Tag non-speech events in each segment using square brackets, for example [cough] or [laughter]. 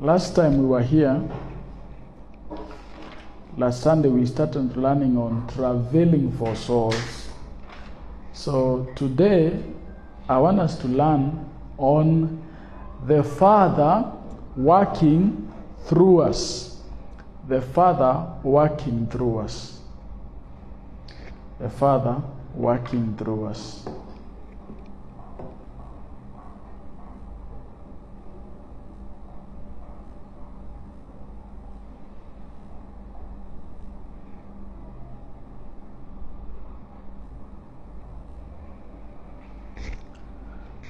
Last time we were here, last Sunday we started learning on traveling for souls. So today I want us to learn on the Father working through us. The Father working through us. The Father working through us.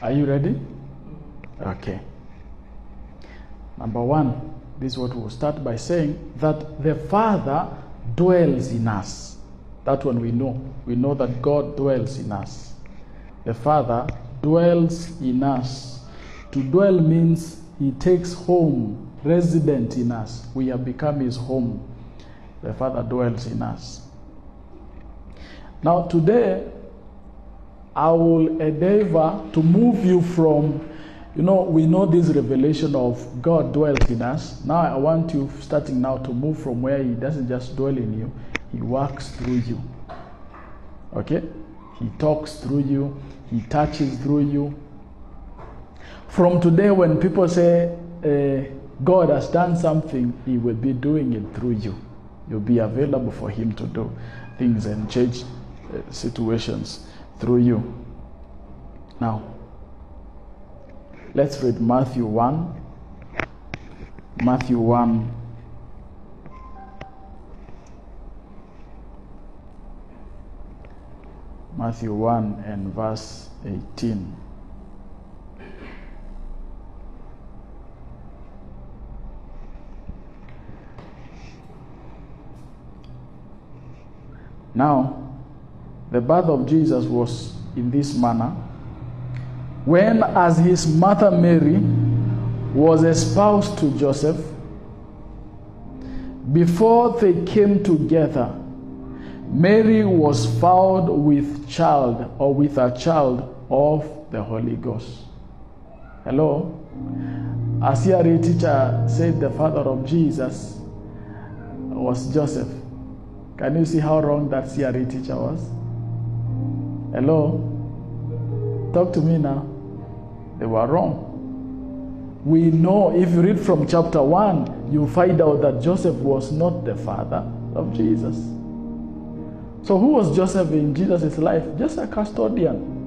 Are you ready? Mm-hmm. Okay. Number one, this is what we'll start by saying that the Father dwells in us. That one we know. We know that God dwells in us. The Father dwells in us. To dwell means He takes home, resident in us. We have become His home. The Father dwells in us. Now, today, I will endeavor to move you from, you know, we know this revelation of God dwells in us. Now I want you, starting now, to move from where He doesn't just dwell in you, He works through you. Okay? He talks through you, He touches through you. From today, when people say uh, God has done something, He will be doing it through you. You'll be available for Him to do things and change uh, situations through you. Now, let's read Matthew 1. Matthew 1. Matthew 1 and verse 18. Now, the birth of Jesus was in this manner. When, as his mother Mary was espoused to Joseph, before they came together, Mary was found with child or with a child of the Holy Ghost. Hello? A CRA teacher said the father of Jesus was Joseph. Can you see how wrong that CRA teacher was? Hello? Talk to me now. They were wrong. We know, if you read from chapter 1, you find out that Joseph was not the father of Jesus. So, who was Joseph in Jesus' life? Just a custodian.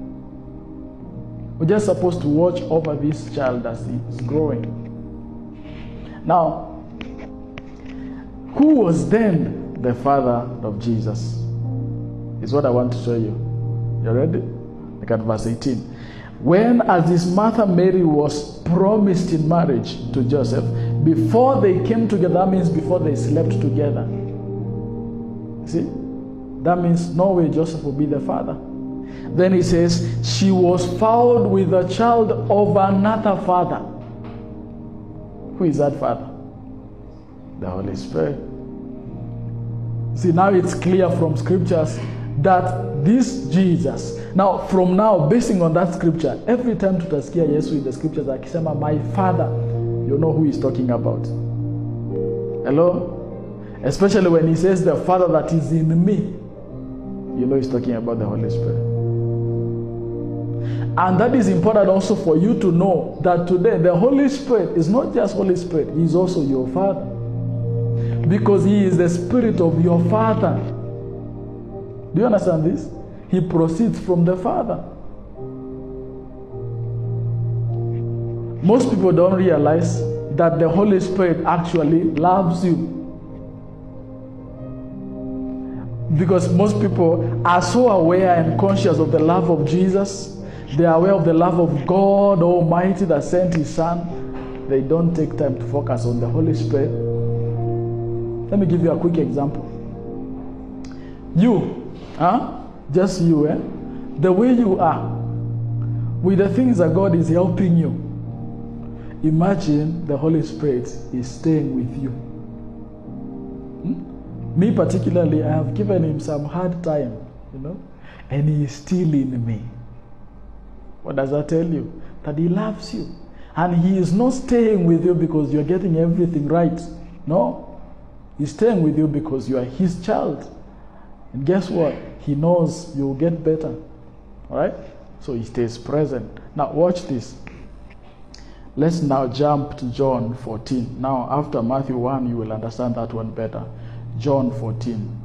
We're just supposed to watch over this child as he's growing. Now, who was then the father of Jesus? Is what I want to show you. You ready? Look at verse 18. When, as his mother Mary was promised in marriage to Joseph, before they came together, that means before they slept together. See? That means no way Joseph will be the father. Then he says, she was found with a child of another father. Who is that father? The Holy Spirit. See, now it's clear from scriptures that this Jesus now from now basing on that scripture every time to tutasikia Yesu in the scriptures akisema my father you know who he's talking about hello especially when he says the father that is in me you know he's talking about the Holy Spirit and that is important also for you to know that today the Holy Spirit is not just Holy Spirit, He is also your Father. Because He is the Spirit of your Father. Do you understand this? He proceeds from the Father. Most people don't realize that the Holy Spirit actually loves you. Because most people are so aware and conscious of the love of Jesus, they are aware of the love of God Almighty that sent His Son. They don't take time to focus on the Holy Spirit. Let me give you a quick example. You, huh? Just you, eh? The way you are, with the things that God is helping you, imagine the Holy Spirit is staying with you. Hmm? Me, particularly, I have given him some hard time, you know, and he is still in me. What does that tell you? That he loves you. And He is not staying with you because you're getting everything right. No. He's staying with you because you are His child. And guess what? He knows you'll get better. All right? So He stays present. Now, watch this. Let's now jump to John 14. Now, after Matthew 1, you will understand that one better. John 14.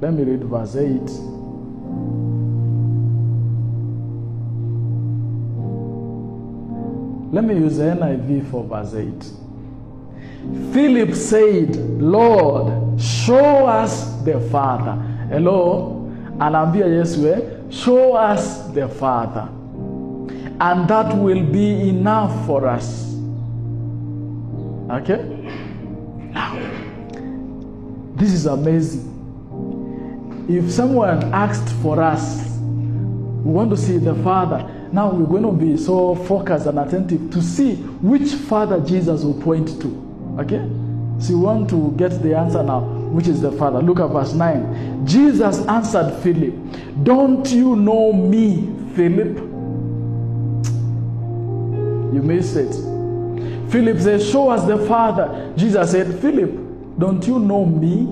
Let me read verse 8. Let me use the NIV for verse 8. Philip said, Lord, show us the Father. Hello? Anaambia Yesu, eh? show us the Father. And that will be enough for us. Okay? Now, this is amazing. If someone asked for us, we want to see the Father. Now we're going to be so focused and attentive to see which Father Jesus will point to. Okay? So you want to get the answer now, which is the Father. Look at verse 9. Jesus answered Philip, Don't you know me, Philip? You missed it. Philip said, Show us the Father. Jesus said, Philip, don't you know me?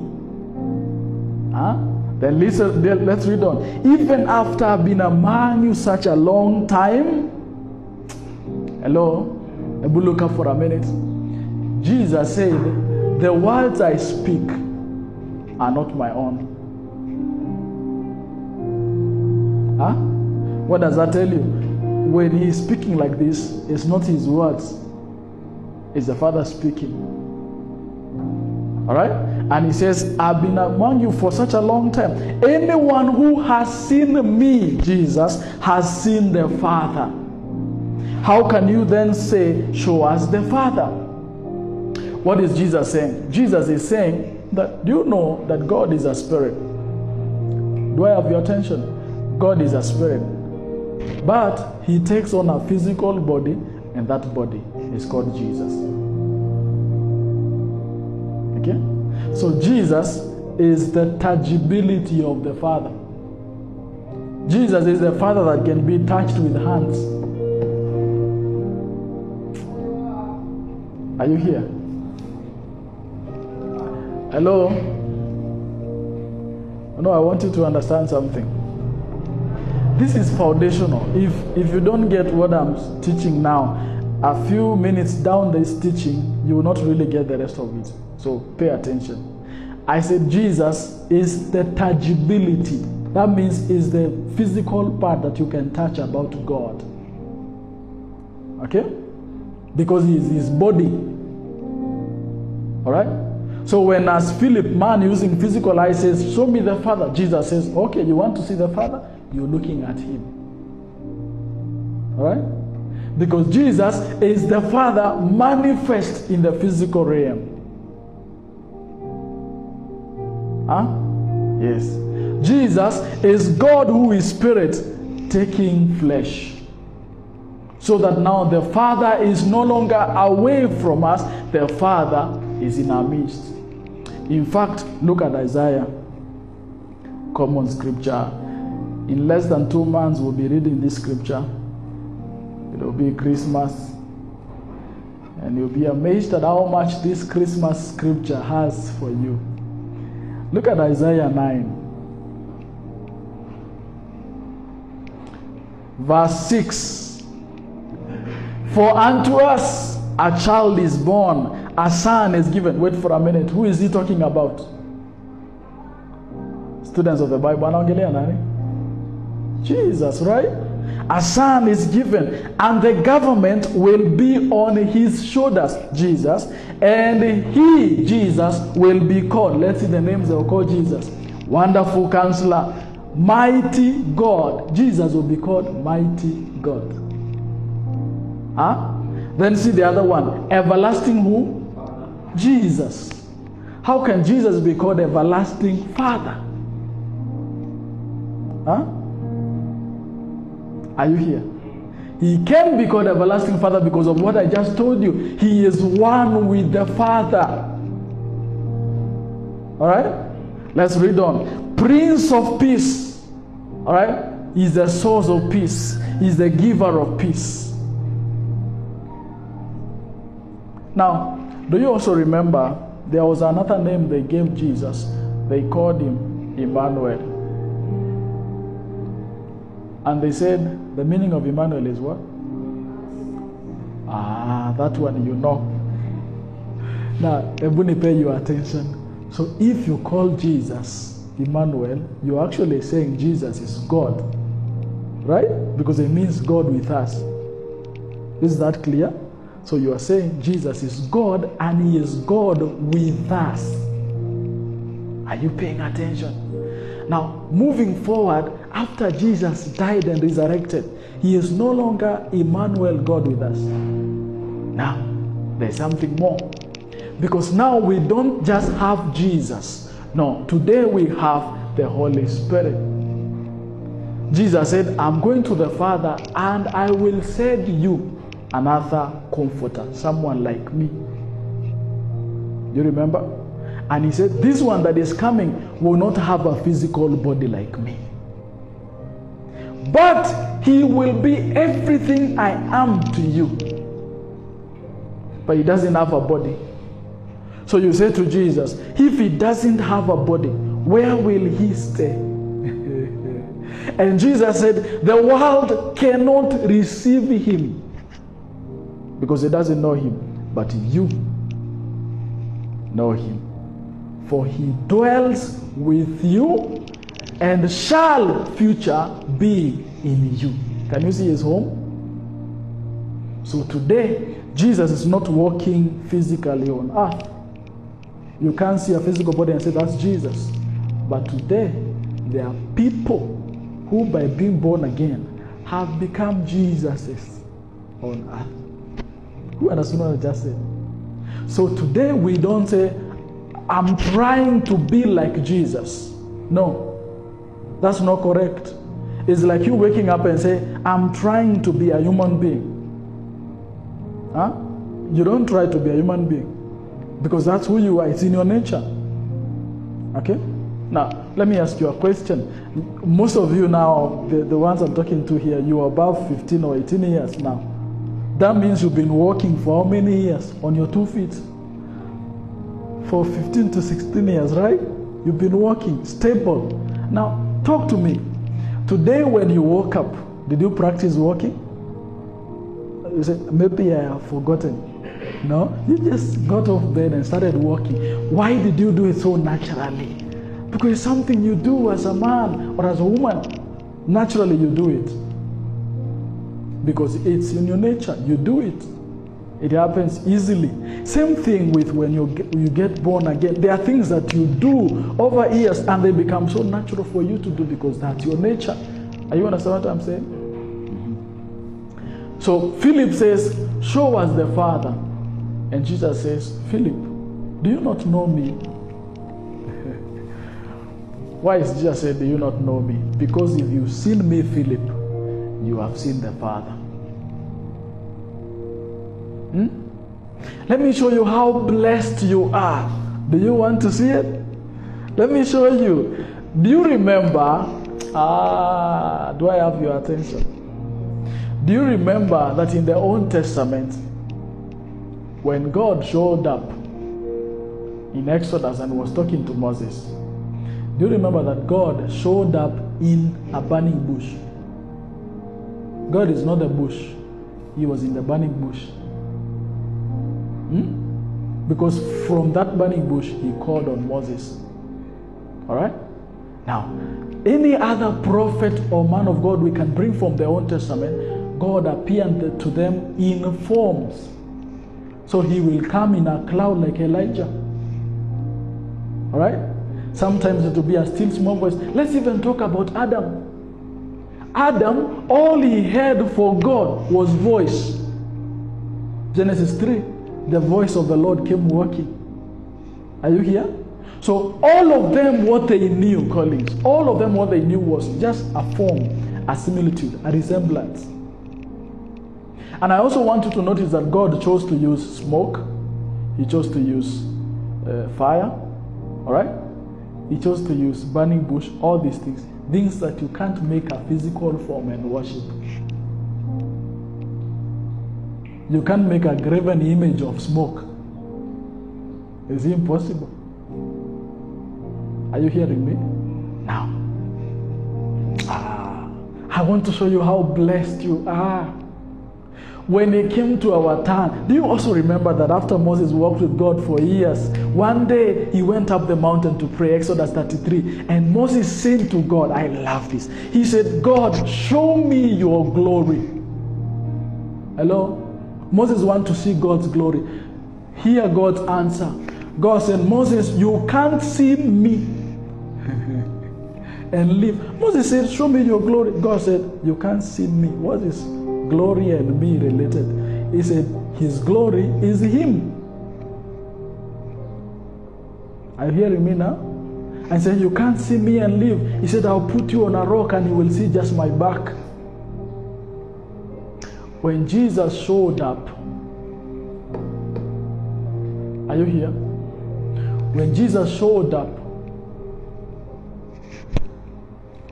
Huh? Then listen, then let's read on. Even after I've been among you such a long time, hello, Ebu look up for a minute. Jesus said, The words I speak are not my own. Huh? What does that tell you? When he's speaking like this, it's not his words, it's the Father speaking. All right? And he says, I've been among you for such a long time. Anyone who has seen me, Jesus, has seen the Father. How can you then say, Show us the Father? What is Jesus saying? Jesus is saying that do you know that God is a spirit? Do I have your attention? God is a spirit. But he takes on a physical body, and that body is called Jesus. Okay? So Jesus is the tangibility of the Father. Jesus is the Father that can be touched with hands. Are you here? Hello? No, I want you to understand something. This is foundational. If if you don't get what I'm teaching now, a few minutes down this teaching, you will not really get the rest of it. So pay attention. I said Jesus is the tangibility. That means is the physical part that you can touch about God. Okay? Because he is his body. Alright? So when as Philip, man using physical eyes says, Show me the Father, Jesus says, Okay, you want to see the Father? You're looking at him. Alright? Because Jesus is the Father manifest in the physical realm. Huh? Yes. Jesus is God who is spirit taking flesh. So that now the Father is no longer away from us, the Father is in our midst. In fact, look at Isaiah, common scripture. In less than two months, we'll be reading this scripture. It will be Christmas. And you'll be amazed at how much this Christmas scripture has for you. Look at Isaiah 9. Verse 6 For unto us a child is born, a son is given. Wait for a minute. Who is he talking about? Students of the Bible. Jesus, right? A son is given, and the government will be on his shoulders, Jesus, and he, Jesus, will be called. Let's see the names they'll call Jesus. Wonderful counselor, mighty God. Jesus will be called mighty God. Huh? Then see the other one. Everlasting who? Jesus. How can Jesus be called everlasting Father? Huh? Are you here? He can be called everlasting Father because of what I just told you. He is one with the Father. All right? Let's read on. Prince of Peace. All right? He's the source of peace, He's the giver of peace. Now, do you also remember there was another name they gave Jesus? They called him Emmanuel. And they said the meaning of Emmanuel is what? Ah, that one you know. Now, Ebuni, pay your attention. So if you call Jesus Emmanuel, you're actually saying Jesus is God. Right? Because it means God with us. Is that clear? So you are saying Jesus is God and He is God with us. Are you paying attention? Now, moving forward, after Jesus died and resurrected, He is no longer Emmanuel, God with us. Now, there's something more. Because now we don't just have Jesus. No, today we have the Holy Spirit. Jesus said, I'm going to the Father and I will send you another comforter, someone like me. You remember? And he said, This one that is coming will not have a physical body like me. But he will be everything I am to you. But he doesn't have a body. So you say to Jesus, If he doesn't have a body, where will he stay? [laughs] and Jesus said, The world cannot receive him because it doesn't know him, but you know him. For he dwells with you and shall future be in you. Can you see his home? So today, Jesus is not walking physically on earth. You can't see a physical body and say that's Jesus. But today, there are people who, by being born again, have become Jesuses on earth. Who understand what I just said? So today we don't say, I'm trying to be like Jesus. No, that's not correct. It's like you waking up and say, I'm trying to be a human being. Huh? You don't try to be a human being because that's who you are, it's in your nature. Okay? Now, let me ask you a question. Most of you now, the, the ones I'm talking to here, you are above 15 or 18 years now. That means you've been walking for how many years on your two feet? For 15 to 16 years, right? You've been walking stable. Now, talk to me. Today, when you woke up, did you practice walking? You said, maybe I have forgotten. No, you just got off bed and started walking. Why did you do it so naturally? Because it's something you do as a man or as a woman. Naturally, you do it because it's in your nature. You do it. It happens easily. Same thing with when you get, you get born again. There are things that you do over years and they become so natural for you to do because that's your nature. Are you understand what I'm saying? So Philip says, Show us the Father. And Jesus says, Philip, do you not know me? [laughs] Why is Jesus said, Do you not know me? Because if you've seen me, Philip, you have seen the Father. Hmm? Let me show you how blessed you are. Do you want to see it? Let me show you. Do you remember? Ah, do I have your attention? Do you remember that in the Old Testament, when God showed up in Exodus and was talking to Moses, do you remember that God showed up in a burning bush? God is not a bush, He was in the burning bush. Hmm? Because from that burning bush, he called on Moses. All right? Now, any other prophet or man of God we can bring from the Old Testament, God appeared to them in forms. So he will come in a cloud like Elijah. All right? Sometimes it will be a still small voice. Let's even talk about Adam. Adam, all he heard for God was voice. Genesis 3 the voice of the Lord came walking. Are you here? So all of them, what they knew, colleagues, all of them, what they knew was just a form, a similitude, a resemblance. And I also want you to notice that God chose to use smoke. He chose to use uh, fire. All right? He chose to use burning bush, all these things, things that you can't make a physical form and worship. You can't make a graven image of smoke. It's impossible. Are you hearing me? Now, ah, I want to show you how blessed you are when it came to our turn, do you also remember that after Moses walked with God for years, one day he went up the mountain to pray, Exodus 33, and Moses said to God, I love this. He said, God, show me your glory. Hello? Moses wants to see God's glory. Hear God's answer. God said, Moses, you can't see me [laughs] and live. Moses said, Show me your glory. God said, You can't see me. What is glory and me related. He said, His glory is Him. Are you hearing me now? I said, You can't see me and live. He said, I'll put you on a rock and you will see just my back. When Jesus showed up, are you here? When Jesus showed up,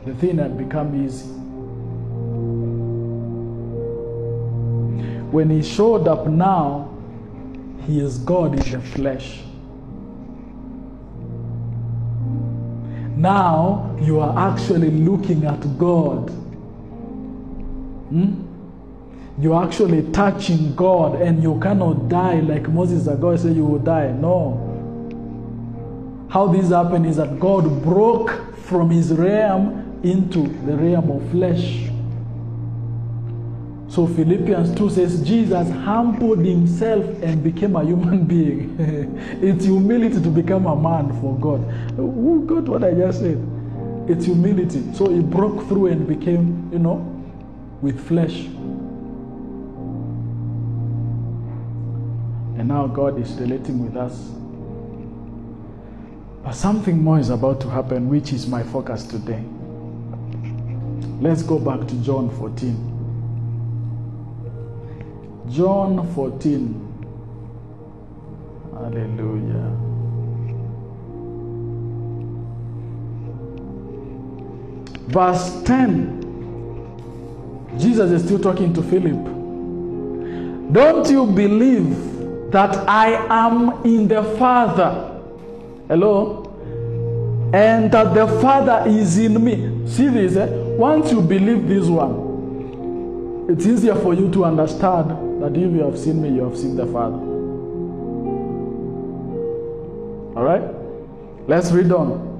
the thing had become easy. When he showed up now, he is God in the flesh. Now you are actually looking at God. Hmm? You're actually touching God and you cannot die like Moses that God said you will die. No. How this happened is that God broke from his realm into the realm of flesh. So Philippians 2 says Jesus humbled himself and became a human [laughs] being. it's humility to become a man for God. Who got what I just said? It's humility. So he broke through and became, you know, with flesh. And now God is relating with us. But something more is about to happen, which is my focus today. Let's go back to John 14. John 14. Hallelujah. Verse 10. Jesus is still talking to Philip. Don't you believe that I am in the Father? Hello? And that the Father is in me. See this? Eh? Once you believe this one, it's easier for you to understand that if you have seen me, you have seen the Father. All right? Let's read on.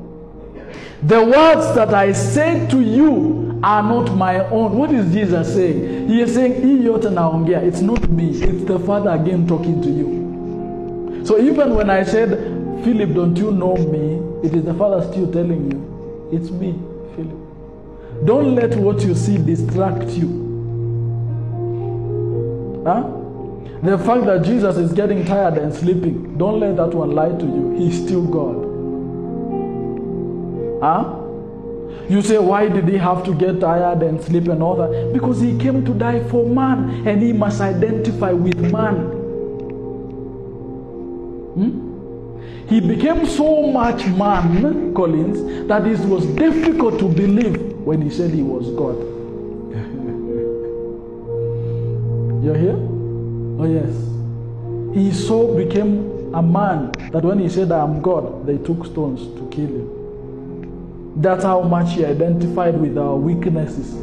The words that I say to you are not my own. What is Jesus saying? He is saying, It's not me, it's the Father again talking to you. So even when I said, Philip, don't you know me? It is the Father still telling you, It's me, Philip. Don't let what you see distract you. Huh? The fact that Jesus is getting tired and sleeping, don't let that one lie to you. He's still God. Huh? You say, why did he have to get tired and sleep and all that? Because he came to die for man and he must identify with man. Hmm? He became so much man, Collins, that it was difficult to believe when he said he was God. [laughs] You're here? Oh, yes. He so became a man that when he said, I am God, they took stones to kill him. That's how much he identified with our weaknesses.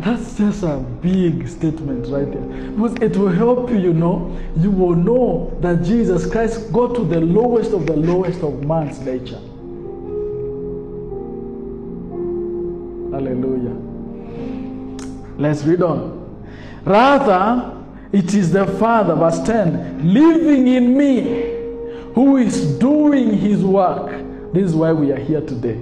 That's just a big statement right there. Because it will help you, you know. You will know that Jesus Christ got to the lowest of the lowest of man's nature. Hallelujah. Let's read on. Rather, it is the Father, verse 10, living in me, who is doing his work. This is why we are here today,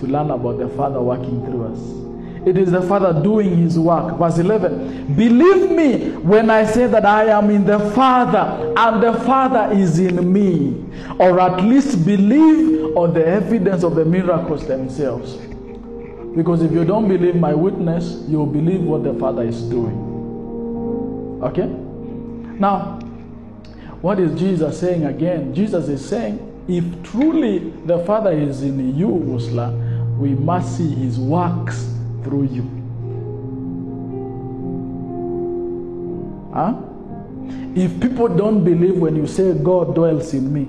to learn about the Father working through us. It is the Father doing his work. Verse 11 Believe me when I say that I am in the Father and the Father is in me, or at least believe on the evidence of the miracles themselves. Because if you don't believe my witness, you'll believe what the Father is doing. Okay? Now, what is Jesus saying again? Jesus is saying if truly the Father is in you, Usla, we must see his works through you. Huh? If people don't believe when you say God dwells in me,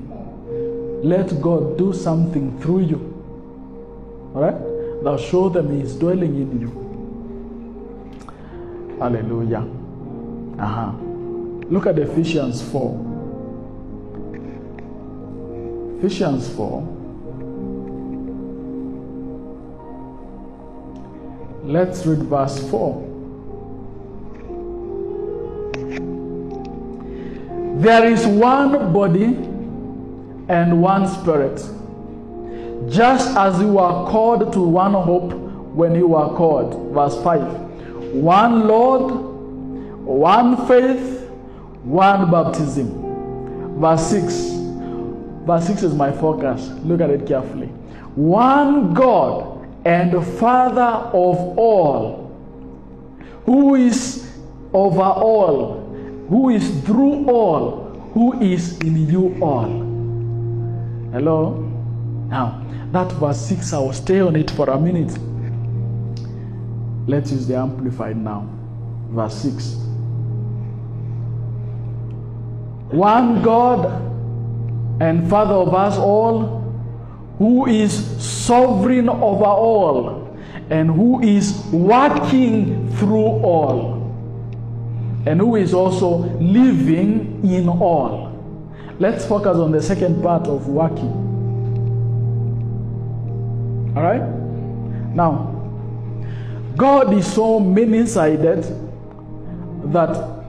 let God do something through you. All right? Thou show them He is dwelling in you. Hallelujah. Uh-huh. Look at Ephesians 4. Ephesians 4. Let's read verse 4. There is one body and one spirit. Just as you are called to one hope when you are called. Verse 5. One Lord, one faith, one baptism. Verse 6. Verse 6 is my focus. Look at it carefully. One God and the Father of all, who is over all, who is through all, who is in you all. Hello? Now, that verse 6, I will stay on it for a minute. Let's use the Amplified now. Verse 6. One God and Father of us all who is sovereign over all and who is working through all and who is also living in all. Let's focus on the second part of working. All right? Now, God is so many sided that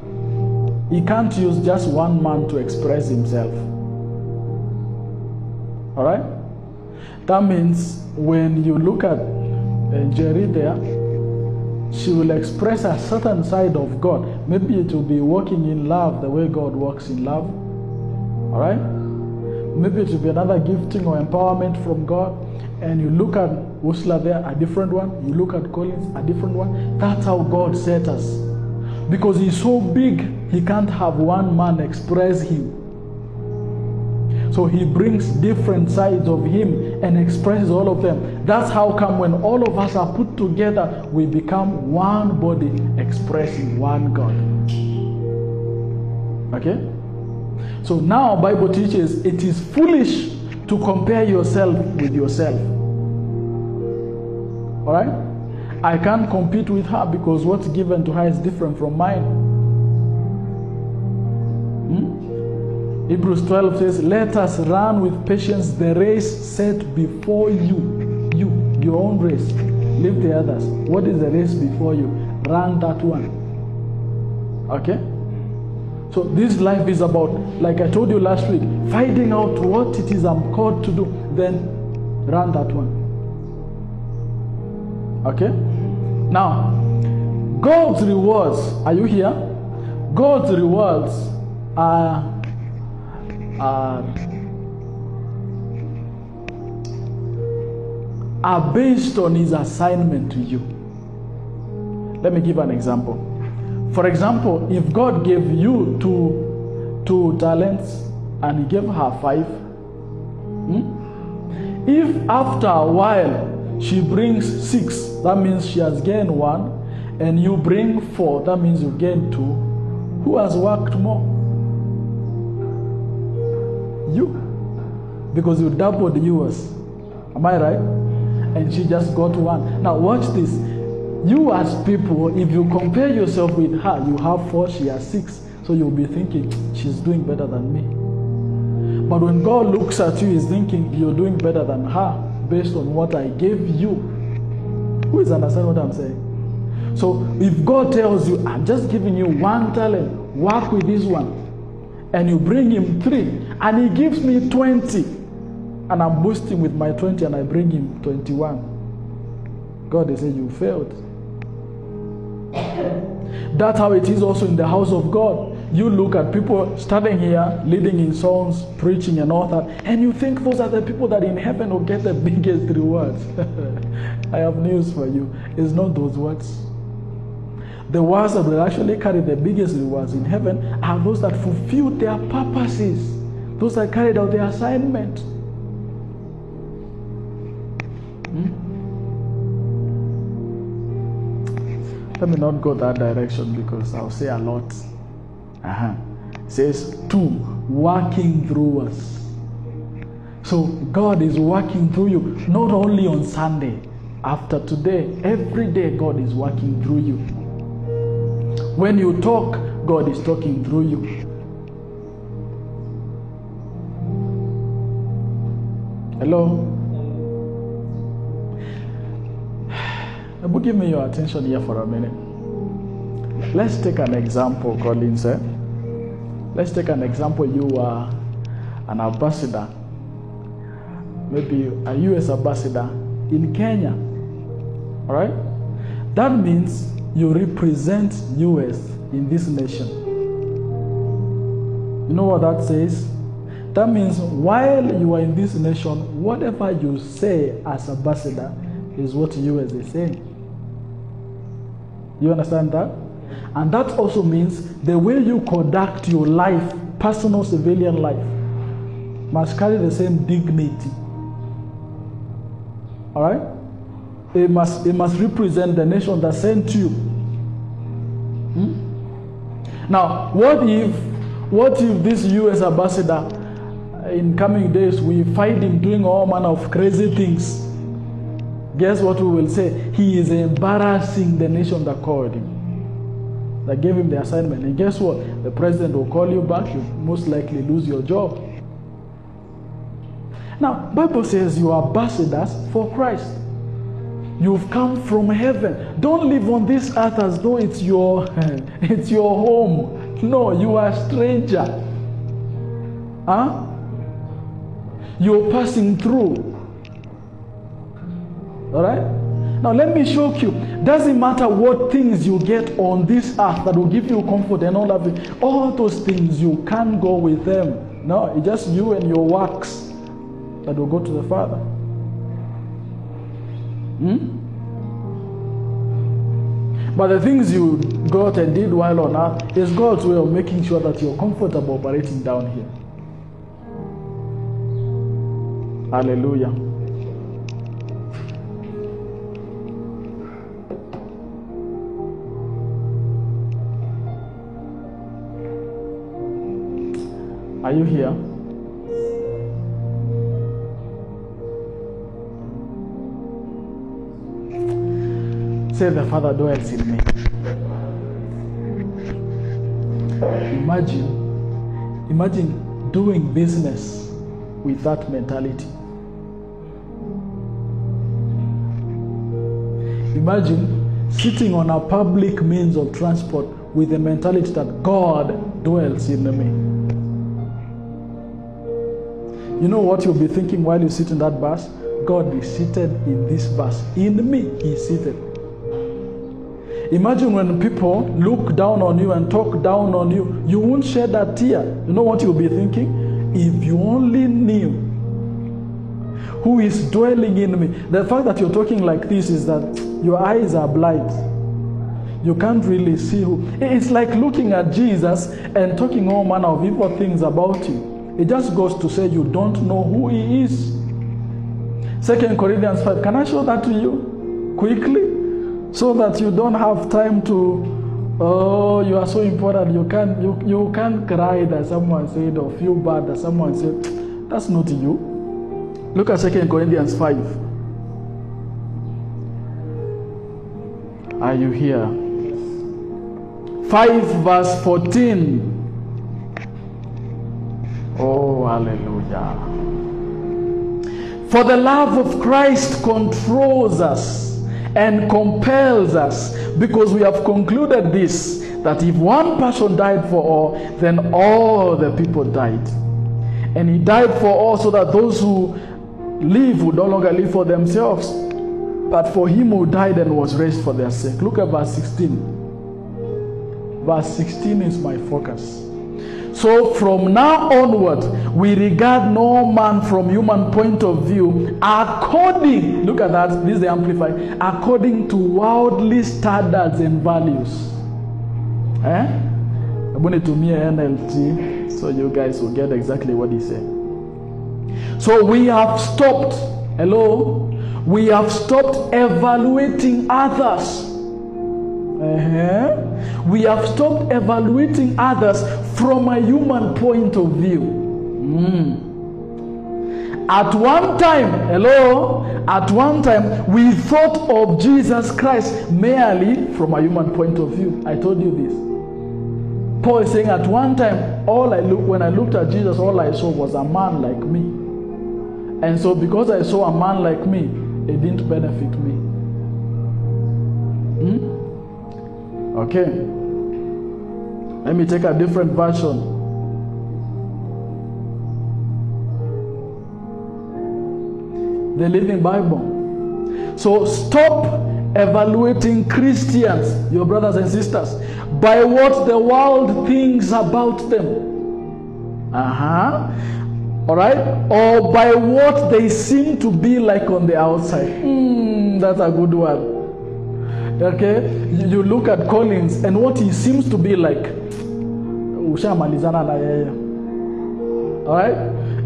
He can't use just one man to express Himself. All right? That means when you look at uh, Jerry there, she will express a certain side of God. Maybe it will be walking in love the way God walks in love. All right? Maybe it will be another gifting or empowerment from God. And you look at Usla there, a different one. You look at Collins, a different one. That's how God set us. Because He's so big, He can't have one man express Him. So he brings different sides of him and expresses all of them. That's how come when all of us are put together, we become one body expressing one God. Okay? So now Bible teaches it is foolish to compare yourself with yourself. All right? I can't compete with her because what's given to her is different from mine. Hmm? Hebrews 12 says, Let us run with patience the race set before you. You, your own race. Leave the others. What is the race before you? Run that one. Okay? So this life is about, like I told you last week, finding out what it is I'm called to do, then run that one. Okay? Now, God's rewards, are you here? God's rewards are are, are based on his assignment to you. Let me give an example. For example, if God gave you two, two talents and he gave her five, hmm? if after a while she brings six, that means she has gained one, and you bring four, that means you gain two, who has worked more? You. Because you doubled yours. Am I right? And she just got one. Now, watch this. You, as people, if you compare yourself with her, you have four, she has six. So you'll be thinking, she's doing better than me. But when God looks at you, he's thinking, you're doing better than her based on what I gave you. Who is understanding what I'm saying? So if God tells you, I'm just giving you one talent, work with this one, and you bring him three, and he gives me 20, and I'm boasting with my 20, and I bring him 21. God they say You failed. That's how it is also in the house of God. You look at people standing here, leading in songs, preaching, and all that, and you think those are the people that in heaven will get the biggest [laughs] rewards. [laughs] I have news for you. It's not those words. The ones that will actually carry the biggest rewards in heaven are those that fulfill their purposes, those that carried out the assignment. Hmm? Let me not go that direction because I'll say a lot. Uh-huh. Says two, working through us. So God is working through you, not only on Sunday. After today, every day God is working through you. When you talk, God is talking through you. Hello? But give me your attention here for a minute. Let's take an example, Collins. Eh? Let's take an example. You are an ambassador, maybe a US ambassador in Kenya. All right? That means you represent US in this nation. You know what that says? That means while you are in this nation, whatever you say as ambassador is what you as is saying. You understand that? And that also means the way you conduct your life, personal civilian life, must carry the same dignity. All right? It must, it must represent the nation that sent you. Hmm? Now, what if, what if this U.S. ambassador, in coming days, we find him doing all manner of crazy things? Guess what we will say? He is embarrassing the nation that called him, that gave him the assignment. And guess what? The president will call you back. You most likely lose your job. Now, Bible says you are ambassadors for Christ. You've come from heaven. Don't live on this earth as though it's your [laughs] it's your home. No, you are a stranger. Huh? You're passing through. All right? Now let me show you. Doesn't matter what things you get on this earth that will give you comfort and all of it. All those things you can't go with them. No, it's just you and your works that will go to the Father. Hmm? But the things you got and did while on earth is God's way of making sure that you're comfortable operating down here. Hallelujah. Are you here? Say the Father dwells in me. Imagine, imagine doing business with that mentality. Imagine sitting on a public means of transport with the mentality that God dwells in me. You know what you'll be thinking while you sit in that bus? God is seated in this bus. In me, He is seated. Imagine when people look down on you and talk down on you, you won't shed a tear. You know what you'll be thinking? If you only knew who is dwelling in me. The fact that you're talking like this is that your eyes are blind. You can't really see who. It's like looking at Jesus and talking oh, all manner of evil things about you. It just goes to say you don't know who he is. Second Corinthians 5. Can I show that to you quickly? so that you don't have time to oh you are so important you can't you, you can't cry that someone said or feel bad that someone said that's not you look at second corinthians 5 are you here? 5 verse 14 oh hallelujah. For the love of christ controls us and compels us because we have concluded this that if one person died for all, then all the people died. And he died for all so that those who live would no longer live for themselves, but for him who died and was raised for their sake. Look at verse 16. Verse 16 is my focus. So from now onward, we regard no man from human point of view according, look at that, this is the amplified, according to worldly standards and values. Eh? I'm going to me NLT so you guys will get exactly what he said. So we have stopped, hello, we have stopped evaluating others Uh-huh. We have stopped evaluating others from a human point of view. Mm. At one time, hello, at one time, we thought of Jesus Christ merely from a human point of view. I told you this. Paul is saying at one time, all I look when I looked at Jesus, all I saw was a man like me. And so because I saw a man like me, it didn't benefit me. Hmm? Okay. Let me take a different version. The Living Bible. So stop evaluating Christians, your brothers and sisters, by what the world thinks about them. Uh huh. All right? Or by what they seem to be like on the outside. Mm, that's a good one. Okay? You look at Collins and what he seems to be like. Ushamalizana na yeye. All right?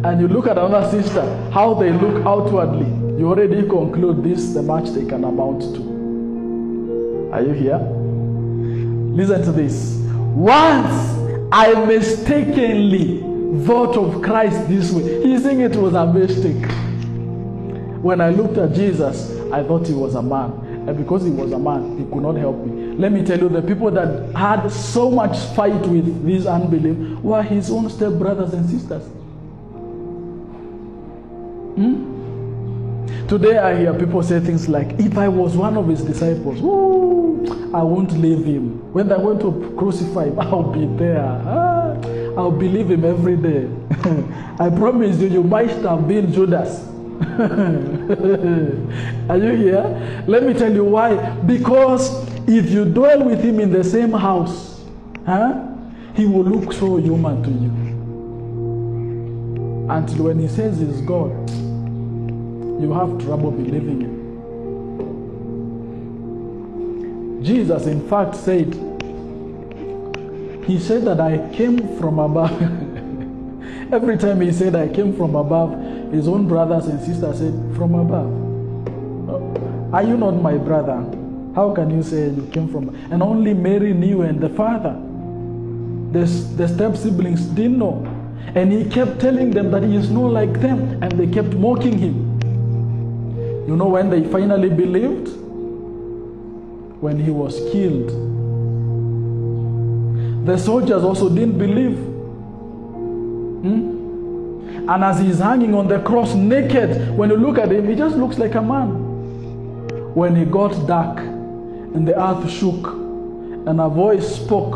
And you look at another sister, how they look outwardly. You already conclude this the match they can amount to. Are you here? Listen to this. Once I mistakenly thought of Christ this way. He's saying it was a mistake. When I looked at Jesus, I thought he was a man. And because he was a man, he could not help me. Let me tell you, the people that had so much fight with this unbelief were his own step brothers and sisters. Hmm? Today I hear people say things like, if I was one of his disciples, woo, I won't leave him. When they're going to crucify him, [laughs] I'll be there. Ah, I'll believe him every day. [laughs] I promise you, you might have been Judas. [laughs] Are you here? Let me tell you why. Because if you dwell with him in the same house, huh, he will look so human to you. Until when he says he's God, you have trouble believing it. Jesus, in fact, said, He said that I came from above. [laughs] Every time he said, I came from above, his own brothers and sisters said, From above. Oh, are you not my brother? How can you say you came from? And only Mary knew and the father. The, the step siblings didn't know. And he kept telling them that he is not like them, and they kept mocking him. You know when they finally believed? When he was killed. The soldiers also didn't believe. Hmm? And as he's hanging on the cross naked, when you look at him, he just looks like a man. When he got dark and the earth shook and a voice spoke,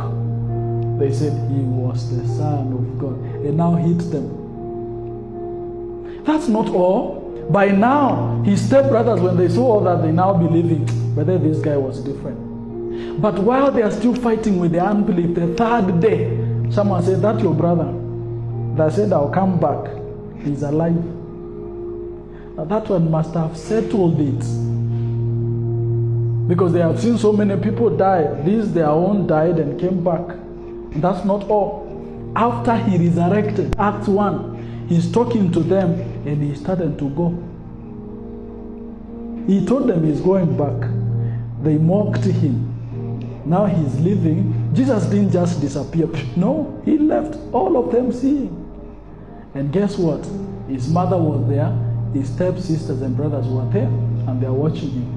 they said he was the Son of God. It now hit them. That's not all. By now, his stepbrothers, when they saw all that, they now believing, but then this guy was different. But while they are still fighting with the unbelief, the third day, someone said, That's your brother. That said, I'll come back. He's alive. Now that one must have settled it. Because they have seen so many people die. These, their own, died and came back. And that's not all. After he resurrected, Acts 1, He's talking to them and he started to go. He told them he's going back. They mocked him. Now he's leaving. Jesus didn't just disappear. No, he left all of them seeing. And guess what? His mother was there, his stepsisters and brothers were there, and they are watching him.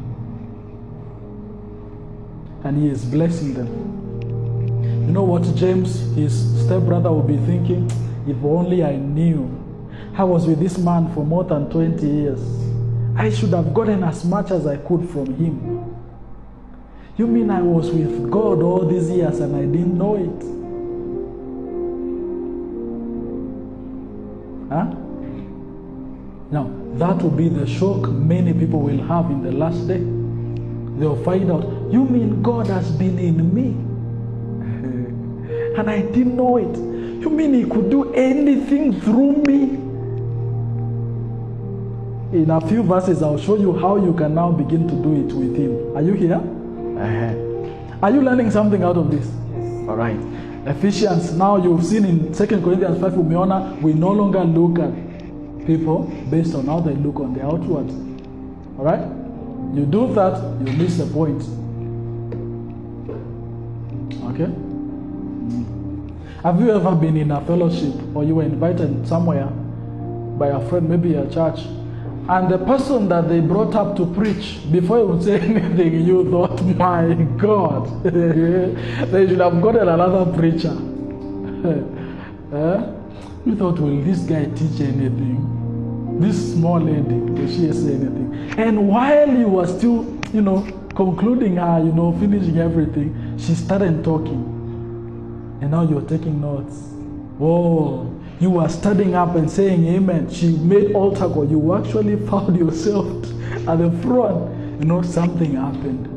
And he is blessing them. You know what James, his stepbrother, will be thinking? If only I knew I was with this man for more than 20 years. I should have gotten as much as I could from him. You mean I was with God all these years and I didn't know it? Huh? Now, that will be the shock many people will have in the last day. They'll find out, you mean God has been in me? [laughs] and I didn't know it. You mean He could do anything through me? In a few verses, I'll show you how you can now begin to do it with Him. Are you here? Are you learning something out of this? Yes. All right. Ephesians, now you've seen in 2 Corinthians 5, Umeona, we no longer look at people based on how they look on the outward. All right? You do that, you miss the point. Okay? Have you ever been in a fellowship or you were invited somewhere by a friend, maybe a church, and the person that they brought up to preach, before he would say [laughs] anything, you thought, my God, [laughs] they should have gotten another preacher. [laughs] Eh? You thought, will this guy teach anything? This small lady, will she say anything? And while you were still, you know, concluding her, you know, finishing everything, she started talking. And now you're taking notes. Whoa. You were standing up and saying amen. She made altar call. You actually [laughs] found yourself at the front. You know, something happened.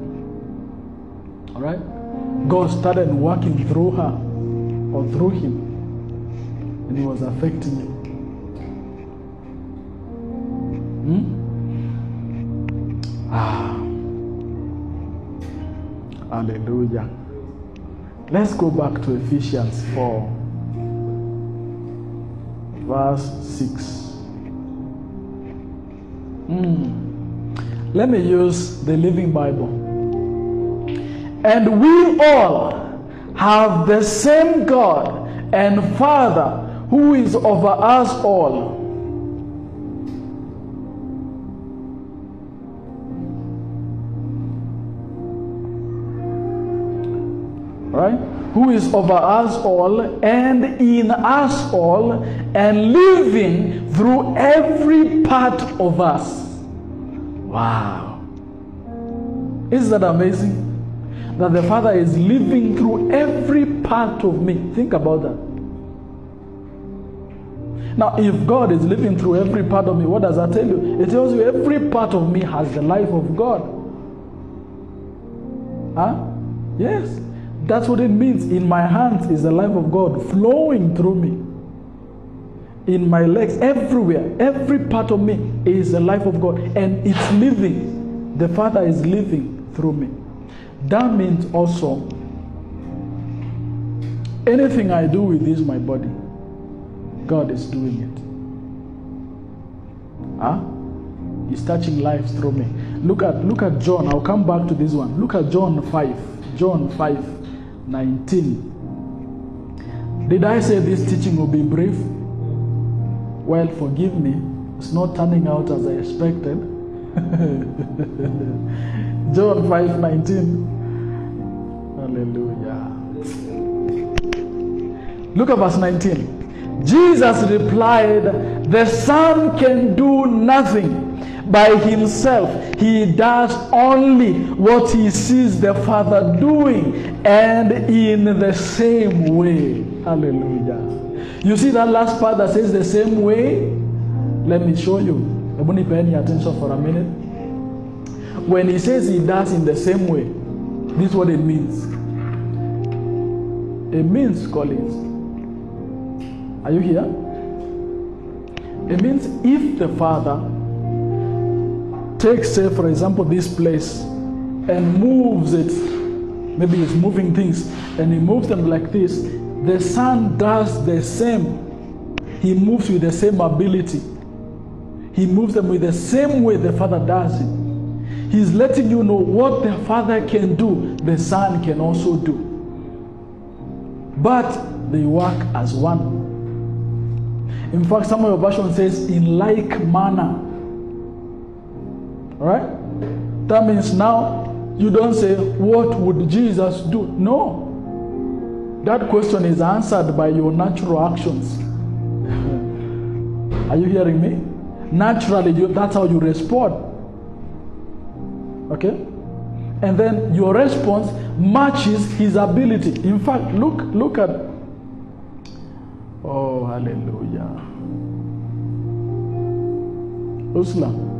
All right? God started working through her or through him. And he was affecting you. Hmm? Ah. Hallelujah. Let's go back to Ephesians 4, verse 6. Mm. Let me use the Living Bible. And we all have the same God and Father who is over us all. Who is over us all and in us all and living through every part of us. Wow. Isn't that amazing? That the Father is living through every part of me. Think about that. Now, if God is living through every part of me, what does that tell you? It tells you every part of me has the life of God. Huh? Yes. That's what it means. In my hands is the life of God flowing through me. In my legs, everywhere, every part of me is the life of God. And it's living. The Father is living through me. That means also anything I do with this, my body, God is doing it. Huh? He's touching lives through me. Look at look at John. I'll come back to this one. Look at John 5. John 5. 19. Did I say this teaching will be brief? Well, forgive me. It's not turning out as I expected. [laughs] John 5 19. Hallelujah. Look at verse 19. Jesus replied, The Son can do nothing by himself. He does only what he sees the Father doing, and in the same way. Hallelujah. You see that last part that says the same way? Let me show you. To pay any attention for a minute. When he says he does in the same way, this is what it means. It means, Collins. Are you here? It means if the Father takes, say, for example, this place and moves it, maybe he's moving things and he moves them like this, the Son does the same. He moves with the same ability. He moves them with the same way the Father does it. He's letting you know what the Father can do, the Son can also do. But they work as one. In fact, some of your version says, in like manner. Right? That means now you don't say, What would Jesus do? No. That question is answered by your natural actions. [laughs] Are you hearing me? Naturally, you, that's how you respond. Okay? And then your response matches his ability. In fact, look, look at. Oh, hallelujah. Ursula.